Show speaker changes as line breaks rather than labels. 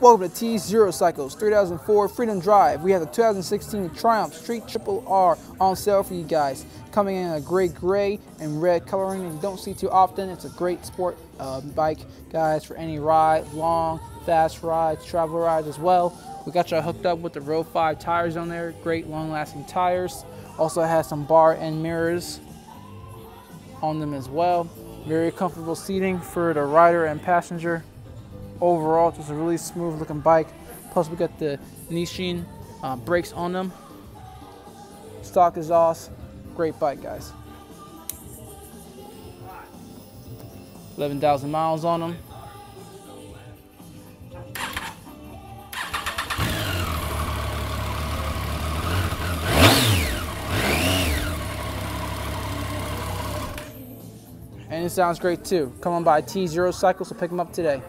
Welcome to T Zero Cycles 3004 Freedom Drive. We have the 2016 Triumph Street Triple R on sale for you guys. Coming in a great gray and red coloring that you don't see too often. It's a great sport uh, bike, guys, for any ride, long, fast rides, travel rides as well. We got you hooked up with the Road 5 tires on there. Great long lasting tires. Also has some bar end mirrors on them as well. Very comfortable seating for the rider and passenger overall just a really smooth looking bike. Plus we got the Nissin uh, brakes on them. Stock exhaust great bike guys. 11,000 miles on them. And it sounds great too. Come on by T Zero Cycles to pick them up today